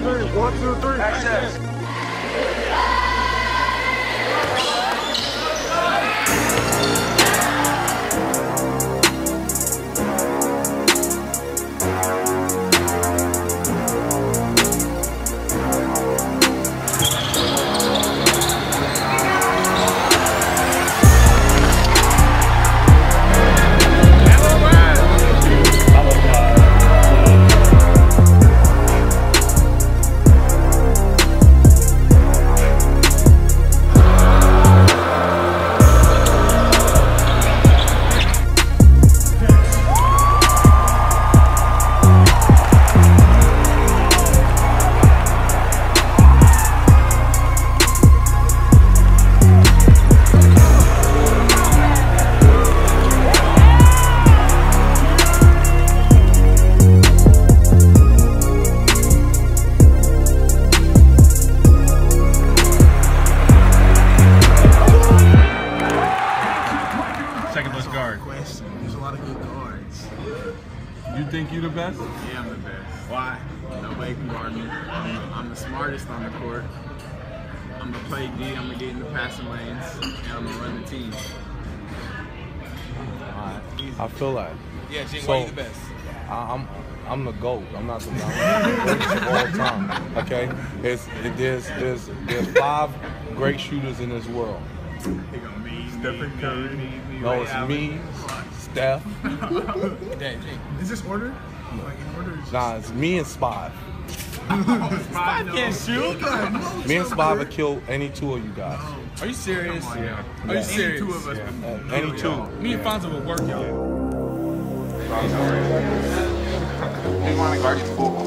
Malachi, you pass. Three, one, two, three. Access. You think you're the best? Yeah, I'm the best. Why? Nobody can guard me. I'm, the smartest on the court. I'm gonna play D. I'm gonna get in the passing lanes, and I'm gonna run the team. I feel that. Yeah, Jing, So- why you the best? I, I'm I'm the goat. I'm not the, I'm the greatest of all time. Okay, it's it, there's there's there's five great shooters in this world. He me, Stephen Curry. Me, me, No, it's me, Steph. Is this order? Like in order? Is Nah, it's me and Spot. Five can't shoot. Me and Spive would kill any two of you guys. Are you serious? Yeah. Are you serious? Two of us. Uh, any two. Me and Fonzo will work y'all. We want to guard you full